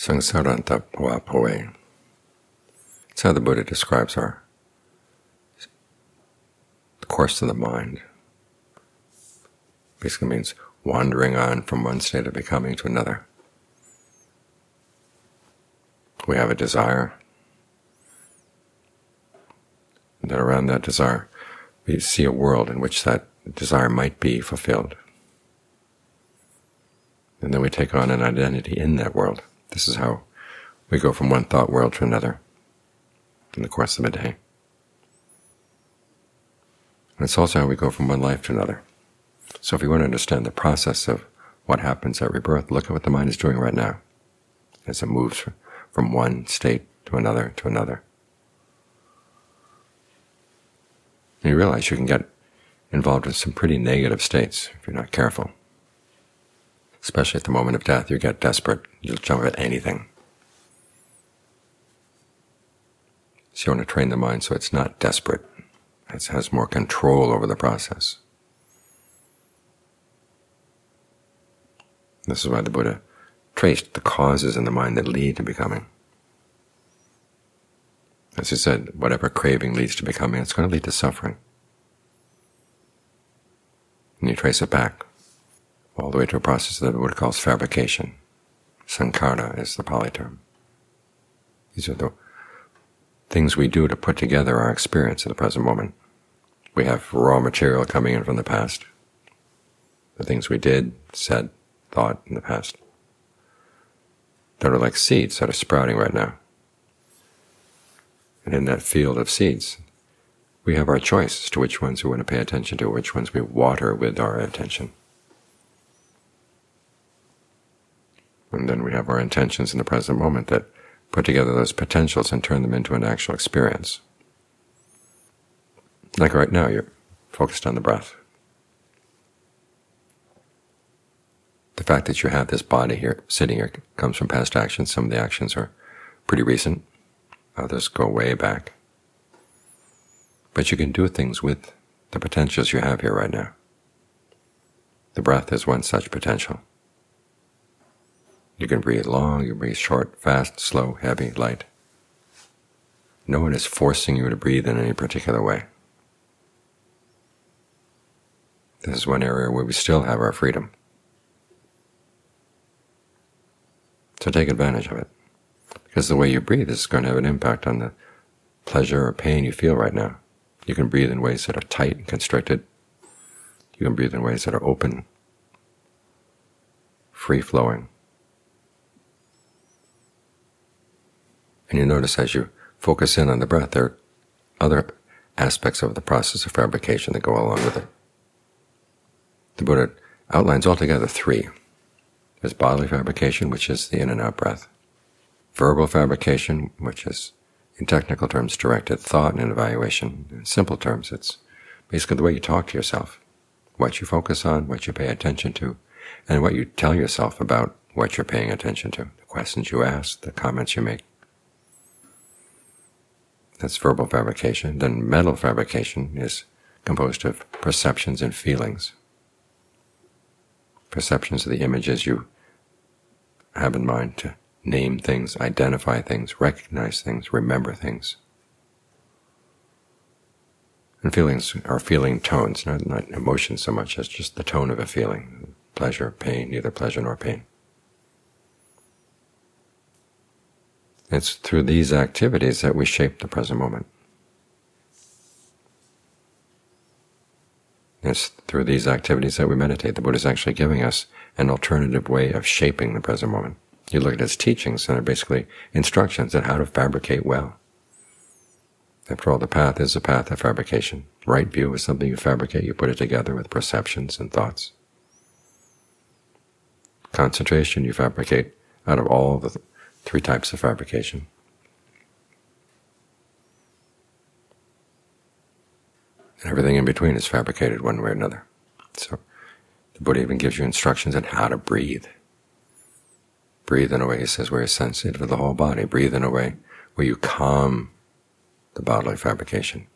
Sangsaranta Poa Poe. It's how the Buddha describes our course of the mind. Basically means wandering on from one state of becoming to another. We have a desire, and then around that desire we see a world in which that desire might be fulfilled. And then we take on an identity in that world. This is how we go from one thought world to another in the course of a day. And it's also how we go from one life to another. So if you want to understand the process of what happens at rebirth, look at what the mind is doing right now as it moves from one state to another to another. And you realize you can get involved in some pretty negative states if you're not careful. Especially at the moment of death, you get desperate. You'll jump at anything. So you want to train the mind so it's not desperate. It has more control over the process. This is why the Buddha traced the causes in the mind that lead to becoming. As he said, whatever craving leads to becoming, it's going to lead to suffering. And you trace it back all the way to a process that Buddha calls fabrication. Sankhara is the Pali term. These are the things we do to put together our experience in the present moment. We have raw material coming in from the past, the things we did, said, thought in the past, that are like seeds that are sprouting right now. And in that field of seeds, we have our choice as to which ones we want to pay attention to, which ones we water with our attention. And then we have our intentions in the present moment that put together those potentials and turn them into an actual experience. Like right now, you're focused on the breath. The fact that you have this body here, sitting here, comes from past actions. Some of the actions are pretty recent. Others go way back. But you can do things with the potentials you have here right now. The breath is one such potential. You can breathe long, you can breathe short, fast, slow, heavy, light. No one is forcing you to breathe in any particular way. This is one area where we still have our freedom. So take advantage of it, because the way you breathe is going to have an impact on the pleasure or pain you feel right now. You can breathe in ways that are tight and constricted. You can breathe in ways that are open, free-flowing. And you notice as you focus in on the breath, there are other aspects of the process of fabrication that go along with it. The Buddha outlines altogether three. There's bodily fabrication, which is the in and out breath. Verbal fabrication, which is, in technical terms, directed thought and evaluation. In simple terms, it's basically the way you talk to yourself, what you focus on, what you pay attention to, and what you tell yourself about what you're paying attention to, the questions you ask, the comments you make. That's verbal fabrication. Then mental fabrication is composed of perceptions and feelings. Perceptions are the images you have in mind to name things, identify things, recognize things, remember things. And feelings are feeling tones, not, not emotions so much as just the tone of a feeling, pleasure, pain, neither pleasure nor pain. It's through these activities that we shape the present moment. It's through these activities that we meditate. The Buddha is actually giving us an alternative way of shaping the present moment. You look at his teachings, and they're basically instructions on how to fabricate well. After all, the path is a path of fabrication. Right view is something you fabricate. You put it together with perceptions and thoughts. Concentration you fabricate out of all the three types of fabrication. And everything in between is fabricated one way or another. So the Buddha even gives you instructions on how to breathe. Breathe in a way, he says, where you're sensitive to the whole body. Breathe in a way where you calm the bodily fabrication.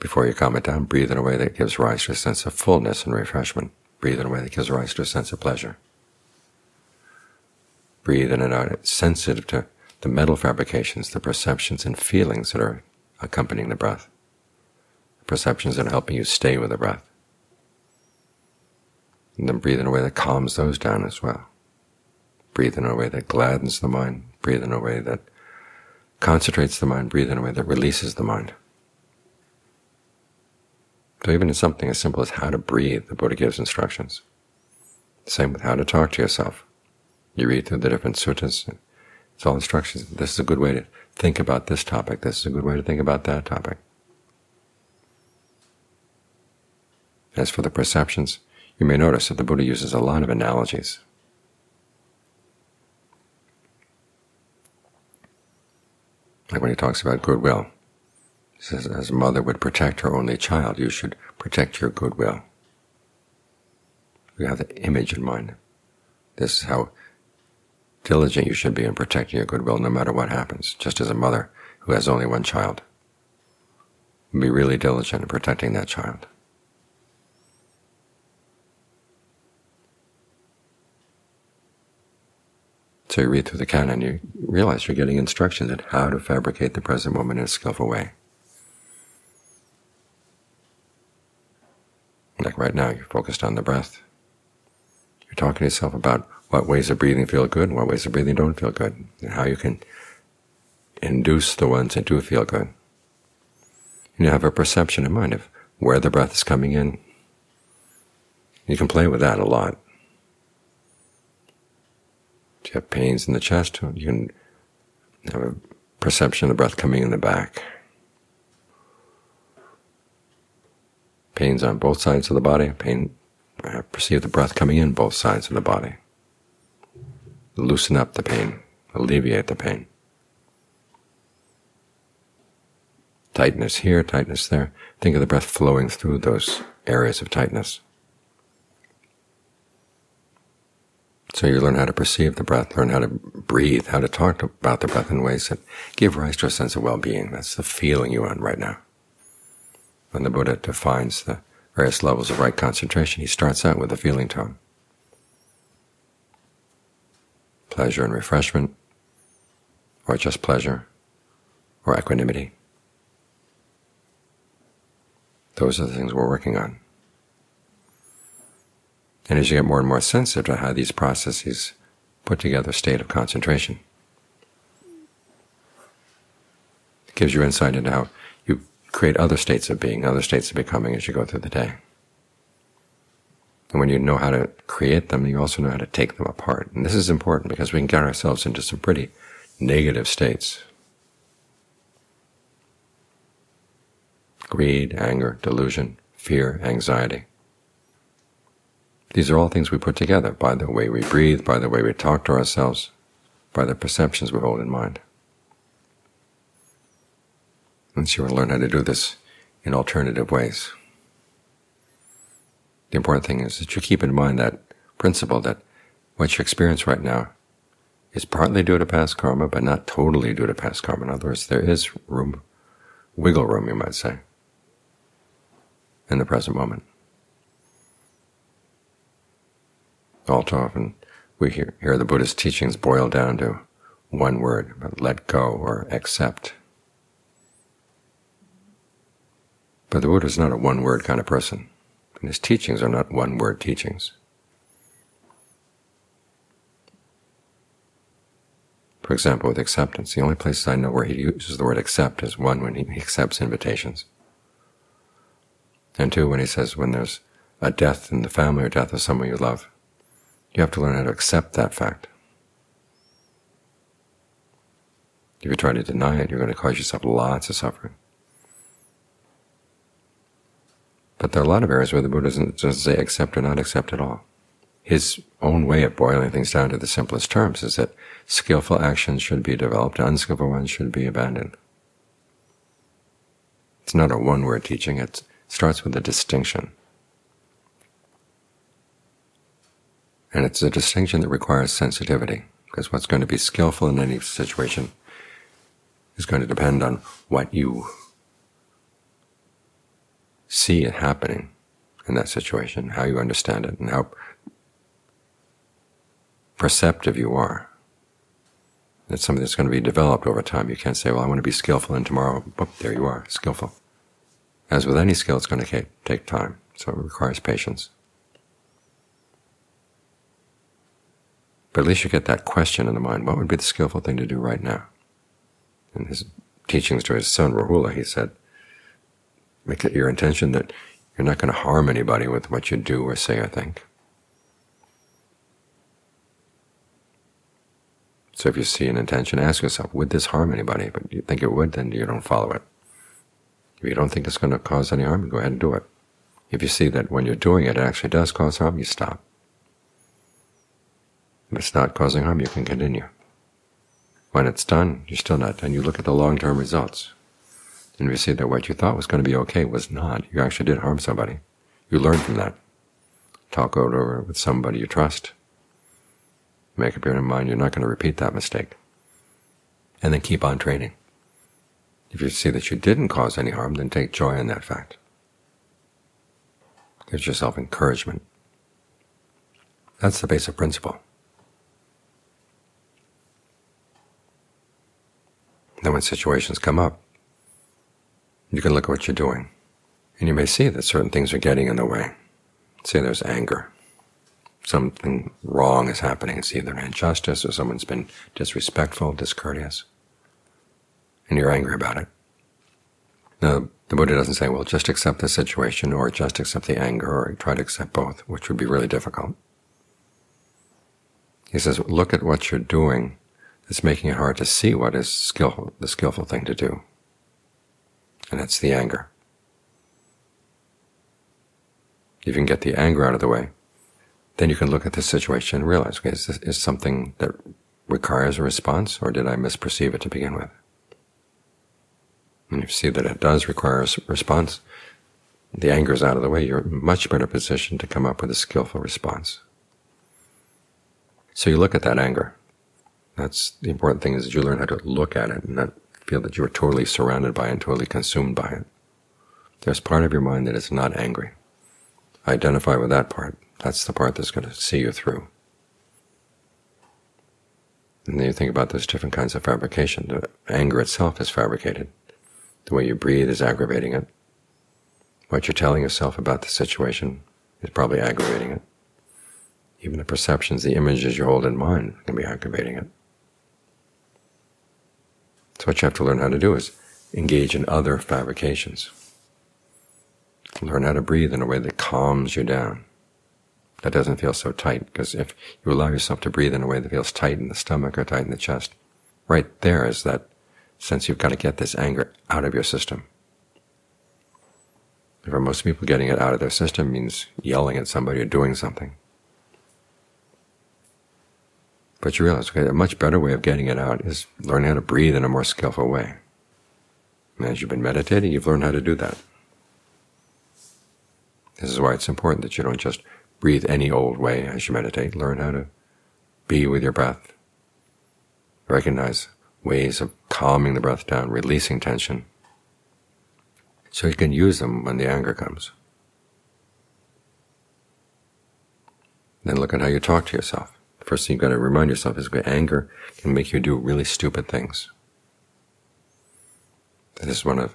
Before you calm it down, breathe in a way that gives rise to a sense of fullness and refreshment. Breathe in a way that gives rise to a sense of pleasure breathe in and out, it's sensitive to the mental fabrications, the perceptions and feelings that are accompanying the breath, the perceptions that are helping you stay with the breath. And then breathe in a way that calms those down as well. Breathe in a way that gladdens the mind. Breathe in a way that concentrates the mind. Breathe in a way that releases the mind. So even in something as simple as how to breathe, the Buddha gives instructions. Same with how to talk to yourself. You read through the different suttas. It's all instructions. This is a good way to think about this topic. This is a good way to think about that topic. As for the perceptions, you may notice that the Buddha uses a lot of analogies. Like when he talks about goodwill. He says, as a mother would protect her only child, you should protect your goodwill. You have the image in mind. This is how diligent you should be in protecting your goodwill no matter what happens, just as a mother who has only one child. Be really diligent in protecting that child. So you read through the canon, you realize you're getting instructions on how to fabricate the present moment in a skillful way. Like right now, you're focused on the breath. You're talking to yourself about what ways of breathing feel good and what ways of breathing don't feel good, and how you can induce the ones that do feel good. And you have a perception in mind of where the breath is coming in. You can play with that a lot. If you have pains in the chest, you can have a perception of the breath coming in the back. Pains on both sides of the body, pain, perceive the breath coming in both sides of the body. Loosen up the pain, alleviate the pain. Tightness here, tightness there. Think of the breath flowing through those areas of tightness. So you learn how to perceive the breath, learn how to breathe, how to talk about the breath in ways that give rise to a sense of well-being. That's the feeling you want right now. When the Buddha defines the various levels of right concentration, he starts out with the feeling tone. Pleasure and refreshment, or just pleasure, or equanimity. Those are the things we're working on. And as you get more and more sensitive to how these processes put together a state of concentration, it gives you insight into how you create other states of being, other states of becoming as you go through the day. And when you know how to create them, you also know how to take them apart. And this is important because we can get ourselves into some pretty negative states. Greed, anger, delusion, fear, anxiety. These are all things we put together by the way we breathe, by the way we talk to ourselves, by the perceptions we hold in mind. And so you want to learn how to do this in alternative ways. The important thing is that you keep in mind that principle that what you experience right now is partly due to past karma, but not totally due to past karma. In other words, there is room, wiggle room, you might say, in the present moment. All too often, we hear, hear the Buddhist teachings boiled down to one word, let go or accept. But the Buddha is not a one-word kind of person, and his teachings are not one-word teachings. For example, with acceptance, the only places I know where he uses the word accept is one, when he accepts invitations, and two, when he says when there's a death in the family or death of someone you love, you have to learn how to accept that fact. If you try to deny it, you're going to cause yourself lots of suffering. But there are a lot of areas where the Buddha doesn't, doesn't say accept or not accept at all. His own way of boiling things down to the simplest terms is that skillful actions should be developed, unskillful ones should be abandoned. It's not a one-word teaching. It starts with a distinction. And it's a distinction that requires sensitivity, because what's going to be skillful in any situation is going to depend on what you see it happening in that situation, how you understand it, and how perceptive you are It's something that's going to be developed over time. You can't say, well, I want to be skillful, and tomorrow, boop, there you are, skillful. As with any skill, it's going to take time, so it requires patience. But at least you get that question in the mind, what would be the skillful thing to do right now? In his teachings to his son, Rahula, he said, make it your intention that you're not going to harm anybody with what you do or say or think. So if you see an intention, ask yourself, would this harm anybody? But you think it would, then you don't follow it. If you don't think it's going to cause any harm, go ahead and do it. If you see that when you're doing it, it actually does cause harm, you stop. If it's not causing harm, you can continue. When it's done, you're still not done. You look at the long-term results. And you see that what you thought was going to be okay was not, you actually did harm somebody. You learn from that. Talk over with somebody you trust. Make up your mind you're not going to repeat that mistake. And then keep on training. If you see that you didn't cause any harm, then take joy in that fact. Give yourself encouragement. That's the basic principle. Then when situations come up, you can look at what you're doing, and you may see that certain things are getting in the way. Say there's anger something wrong is happening. It's either an injustice or someone's been disrespectful, discourteous, and you're angry about it. Now, the Buddha doesn't say, well, just accept the situation or just accept the anger or try to accept both, which would be really difficult. He says, look at what you're doing that's making it hard to see what is skillful, the skillful thing to do. And that's the anger. If you can get the anger out of the way, then you can look at the situation and realize, okay, is this is something that requires a response, or did I misperceive it to begin with? And if you see that it does require a response, the anger is out of the way, you're in a much better position to come up with a skillful response. So you look at that anger. That's the important thing is that you learn how to look at it and not feel that you're totally surrounded by and totally consumed by it. There's part of your mind that is not angry. Identify with that part. That's the part that's going to see you through. And then you think about those different kinds of fabrication. The anger itself is fabricated. The way you breathe is aggravating it. What you're telling yourself about the situation is probably aggravating it. Even the perceptions, the images you hold in mind can be aggravating it. So what you have to learn how to do is engage in other fabrications. Learn how to breathe in a way that calms you down that doesn't feel so tight. Because if you allow yourself to breathe in a way that feels tight in the stomach or tight in the chest, right there is that sense you've got to get this anger out of your system. For most people, getting it out of their system means yelling at somebody or doing something. But you realize, okay, a much better way of getting it out is learn how to breathe in a more skillful way. And as you've been meditating, you've learned how to do that. This is why it's important that you don't just breathe any old way as you meditate. Learn how to be with your breath. Recognize ways of calming the breath down, releasing tension, so you can use them when the anger comes. Then look at how you talk to yourself. First thing you've got to remind yourself is that anger can make you do really stupid things. This is one of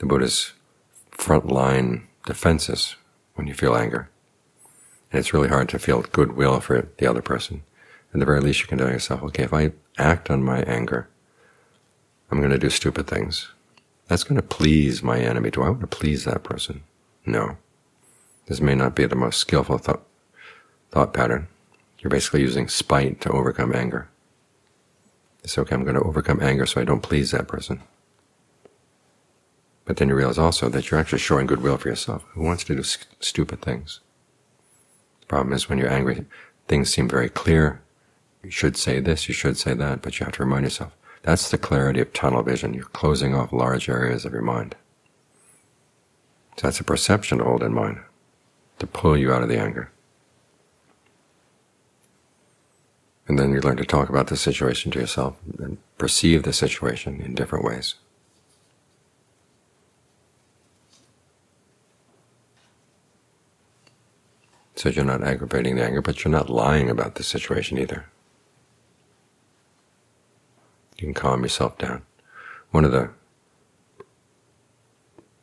the Buddha's frontline defenses when you feel anger. And it's really hard to feel goodwill for the other person. At the very least, you can tell yourself, okay, if I act on my anger, I'm going to do stupid things. That's going to please my enemy. Do I want to please that person? No. This may not be the most skillful thought, thought pattern. You're basically using spite to overcome anger. It's okay, I'm going to overcome anger so I don't please that person. But then you realize also that you're actually showing goodwill for yourself. Who wants to do st stupid things? The problem is when you're angry, things seem very clear. You should say this, you should say that, but you have to remind yourself. That's the clarity of tunnel vision. You're closing off large areas of your mind. So that's a perception to hold in mind, to pull you out of the anger. And then you learn to talk about the situation to yourself and perceive the situation in different ways. So you're not aggravating the anger, but you're not lying about the situation either. You can calm yourself down. One of the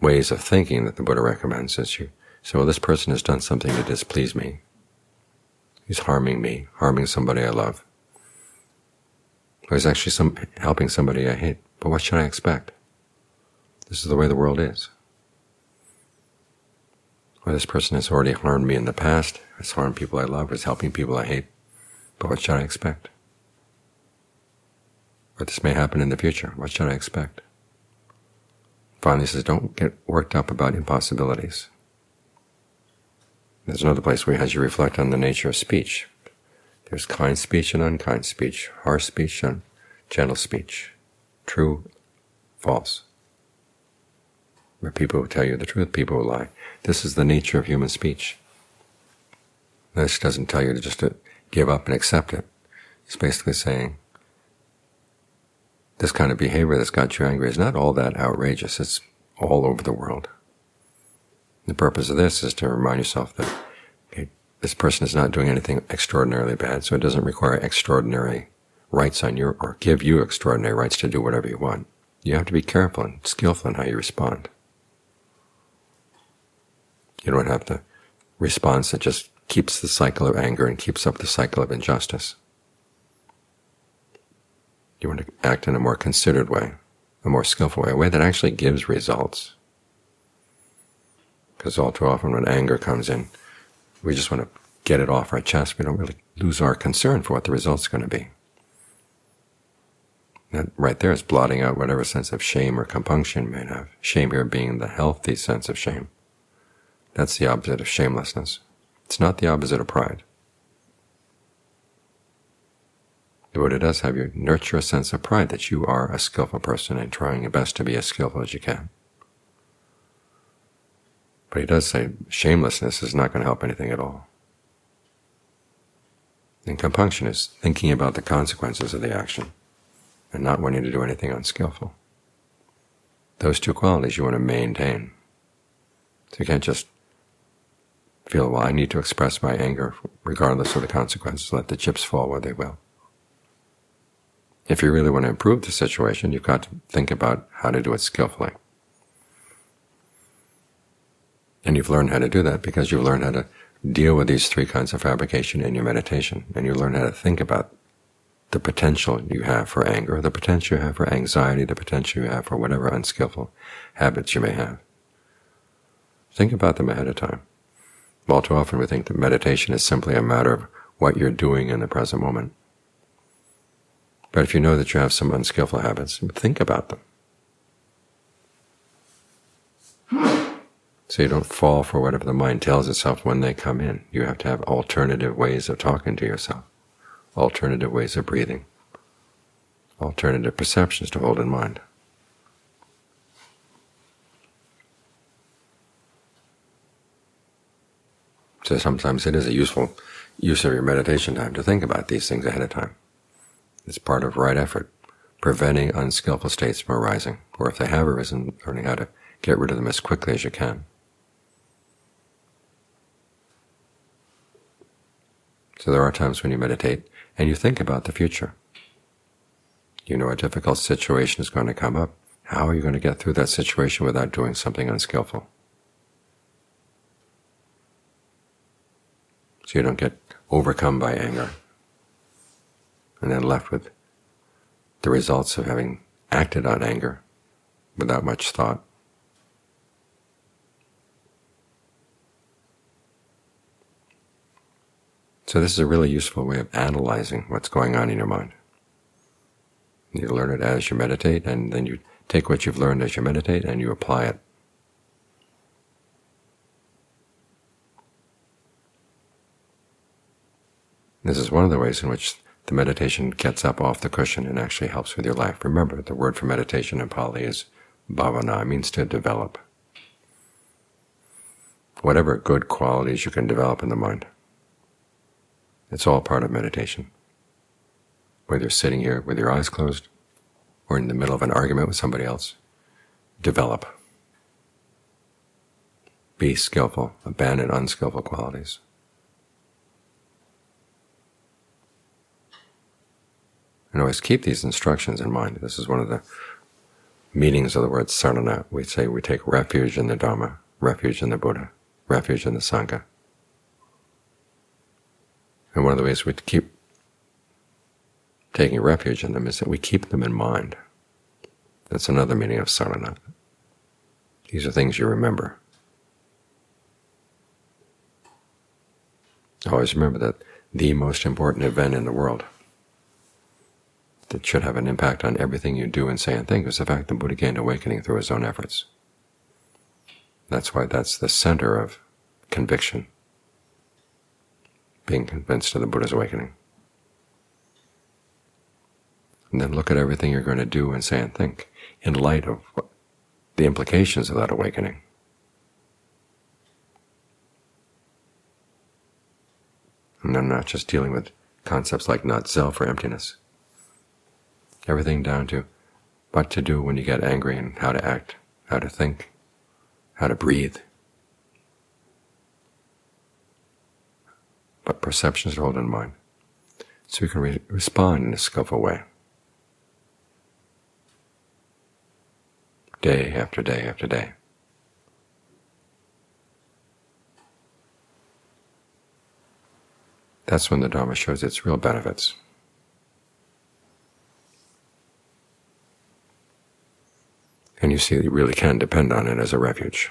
ways of thinking that the Buddha recommends is you say, well, this person has done something to displease me. He's harming me, harming somebody I love. Or he's actually some, helping somebody I hate. But what should I expect? This is the way the world is. Or this person has already harmed me in the past, has harmed people I love, is helping people I hate. But what should I expect? Or this may happen in the future. What should I expect? Finally, he says, don't get worked up about impossibilities. There's another place where he has you reflect on the nature of speech. There's kind speech and unkind speech, harsh speech and gentle speech, true, false. There are people who tell you the truth, people who lie. This is the nature of human speech. This doesn't tell you to just to give up and accept it. It's basically saying, this kind of behavior that's got you angry is not all that outrageous. It's all over the world. The purpose of this is to remind yourself that okay, this person is not doing anything extraordinarily bad, so it doesn't require extraordinary rights on your, or give you extraordinary rights to do whatever you want. You have to be careful and skillful in how you respond. You don't have the response that just keeps the cycle of anger and keeps up the cycle of injustice. You want to act in a more considered way, a more skillful way, a way that actually gives results. Because all too often when anger comes in, we just want to get it off our chest. We don't really lose our concern for what the result's going to be. That right there is blotting out whatever sense of shame or compunction may have. Shame here being the healthy sense of shame. That's the opposite of shamelessness. It's not the opposite of pride. What it does have you nurture a sense of pride that you are a skillful person and trying your best to be as skillful as you can. But he does say shamelessness is not going to help anything at all. And compunction is thinking about the consequences of the action and not wanting to do anything unskillful. Those two qualities you want to maintain. So you can't just feel, well, I need to express my anger regardless of the consequences. Let the chips fall where they will. If you really want to improve the situation, you've got to think about how to do it skillfully. And you've learned how to do that because you've learned how to deal with these three kinds of fabrication in your meditation, and you learn how to think about the potential you have for anger, the potential you have for anxiety, the potential you have for whatever unskillful habits you may have. Think about them ahead of time. All too often we think that meditation is simply a matter of what you're doing in the present moment. But if you know that you have some unskillful habits, think about them. So you don't fall for whatever the mind tells itself when they come in. You have to have alternative ways of talking to yourself, alternative ways of breathing, alternative perceptions to hold in mind. So sometimes it is a useful use of your meditation time to think about these things ahead of time. It's part of right effort, preventing unskillful states from arising, or if they have arisen, learning how to get rid of them as quickly as you can. So there are times when you meditate and you think about the future. You know a difficult situation is going to come up. How are you going to get through that situation without doing something unskillful? So you don't get overcome by anger and then left with the results of having acted on anger without much thought. So this is a really useful way of analyzing what's going on in your mind. You learn it as you meditate, and then you take what you've learned as you meditate and you apply it. This is one of the ways in which the meditation gets up off the cushion and actually helps with your life. Remember, the word for meditation in Pali is bhavana, means to develop. Whatever good qualities you can develop in the mind. It's all part of meditation. Whether you're sitting here with your eyes closed or in the middle of an argument with somebody else, develop. Be skillful, abandon unskillful qualities. And always keep these instructions in mind. This is one of the meanings of the word sarana. We say we take refuge in the Dharma, refuge in the Buddha, refuge in the Sangha. And one of the ways we keep taking refuge in them is that we keep them in mind. That's another meaning of sarana. These are things you remember. Always remember that the most important event in the world that should have an impact on everything you do and say and think is the fact that Buddha gained awakening through his own efforts. That's why that's the center of conviction, being convinced of the Buddha's awakening. And then look at everything you're going to do and say and think in light of what, the implications of that awakening. And I'm not just dealing with concepts like not self or emptiness. Everything down to what to do when you get angry and how to act, how to think, how to breathe. What perceptions to hold in mind, so you can re respond in a skillful way. Day after day after day. That's when the Dharma shows its real benefits. And you see that you really can depend on it as a refuge.